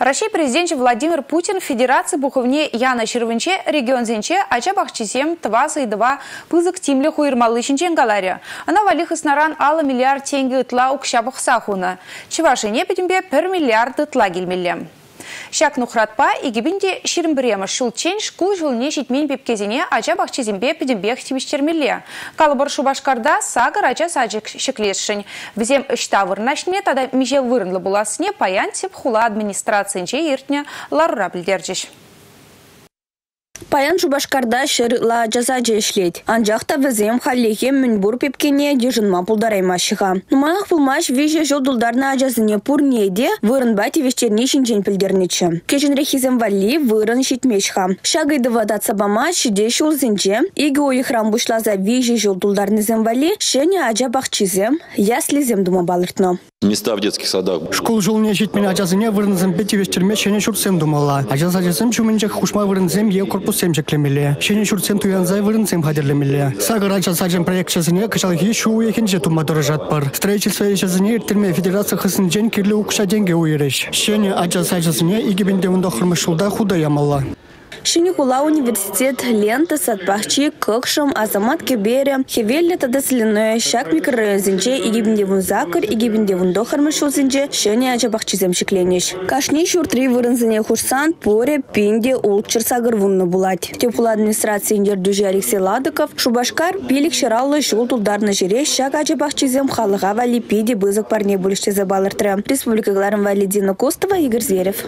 Россия президенті Владимир Путин Федерация Буховне Яна Червенче регион зенче ача бахчисем твасы два пызык тимле хуйырмалы галаря. Она валих снаран ала миллиард тенге ытла укшабах сахуна. Чевашине петимбе пер миллиард ытла гельмелле. Шак нухратпа игибинде ширмбрема шулчен шкул жылне жетмен бепкезіне ача бақчезембе педембех тимиштермелле. Калыбыр шубашкарда сагар ача саджик шеклешшін. Візем үштавырнашне тада меже вырынлы буласыне паян тип хула администрациянче ертне ларура білдердіш. Паян Шубашкарда шырла жаза жешлет. Анжақта візем халлеге мүнбур пепкене дежынма пулдараймашыға. Нуманақ пулмаш веже жолдулдарна ажазыне пурнеде вырын бәті вештерне шинжен пілдернечі. Кежін рехизем валли вырын шитмешха. Шагайды вадат сабама шиде шулзінже. Игі ойықрам бушлаза веже жолдулдарны земвали шене ажа яслизем дума. Места в детских садах. Школ жылне жетмен ажазыне вырынзым беті вештерме шене шурсем думала. Ажаз ажазым чумынчах хушма вырынзем е корпус сем чеклемеле. Шене шурсем туянзай вырынсем хадерлемеле. Сагар ажаз ажен проект часыне кышалхи шу екенже тума дорожат бар. Строительство ешазыне ирттерме федерация хысын жен кирле укша денге уйреш. Шене ажаз ажазыне игибинде ундо хырмышылда худа ямалла. Шиникула университет лента сатпахчи кыкшым азамат кебере хевелле тадасленное шак микрорайонзинче игибинде вунзакыр игибинде вундохармы шулзинче шене ачабахчи земшикленеш. Кашни шуртри вырынзине хурсан поре пинде улчыр сагыр вунны булать. Тепло администрации индердюжи Алексей Ладыков Шубашкар пилик шыраллы шул тулдарны жире шак ачабахчи зем халыга вали пиде бызык парне забалыртыры. Республика Гларым Валидина Костова Игорь Зверев.